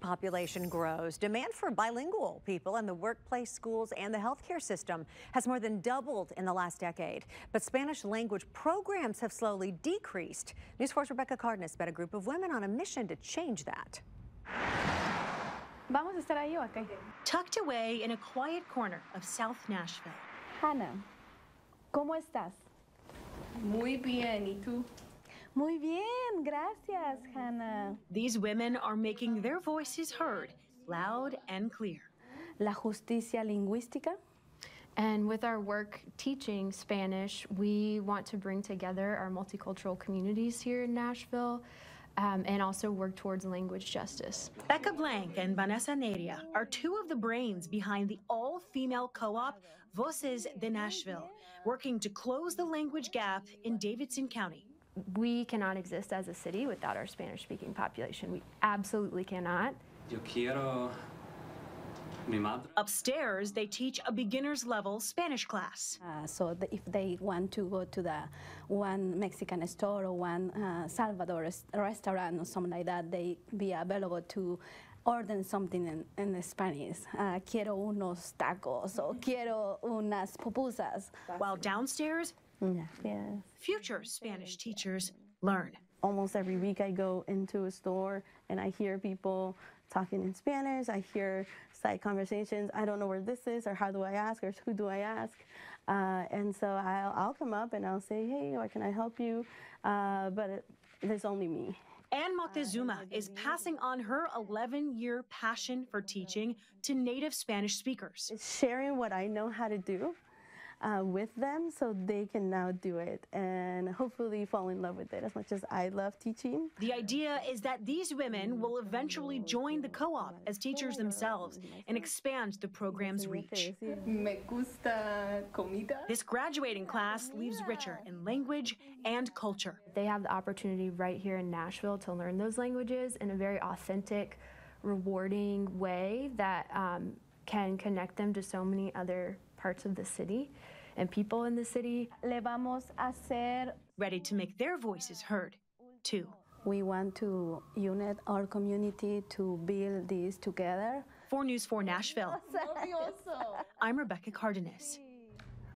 population grows, demand for bilingual people in the workplace, schools, and the healthcare system has more than doubled in the last decade. But Spanish language programs have slowly decreased. News 4's Rebecca Cardenas met a group of women on a mission to change that. Vamos a estar ahí o acá. Tucked away in a quiet corner of South Nashville. Hannah, ¿cómo estás? Muy bien, ¿y tú? Muy bien, gracias, Hannah. These women are making their voices heard, loud and clear. La justicia lingüística. And with our work teaching Spanish, we want to bring together our multicultural communities here in Nashville um, and also work towards language justice. Becca Blank and Vanessa Neria are two of the brains behind the all female co op Voces de Nashville, working to close the language gap in Davidson County. We cannot exist as a city without our Spanish speaking population. We absolutely cannot. Yo quiero mi madre. Upstairs, they teach a beginner's level Spanish class. Uh, so the, if they want to go to the one Mexican store or one uh, Salvador restaurant or something like that, they be available to order something in, in Spanish. Uh, quiero unos tacos or quiero unas pupusas. While downstairs, Yes. Future Spanish teachers learn. almost every week I go into a store and I hear people talking in Spanish. I hear side conversations. I don't know where this is or how do I ask or who do I ask. Uh, and so I'll, I'll come up and I'll say, hey, why can I help you? Uh, but it, there's only me. Anne Moctezuma is passing on her 11 year passion for teaching to native Spanish speakers. It's sharing what I know how to do uh, with them so they can now do it and hopefully fall in love with it as much as I love teaching. The idea is that these women will eventually join the co op as teachers themselves and expand the program's reach. Me gusta comida. This graduating class leaves richer in language and culture. They have the opportunity right here in Nashville to learn those languages in a very authentic, rewarding way that um, can connect them to so many other parts of the city and people in the city. Le vamos a hacer Ready to make their voices heard, too. We want to unite our community to build this together. For News 4 Nashville, I'm Rebecca Cardenas.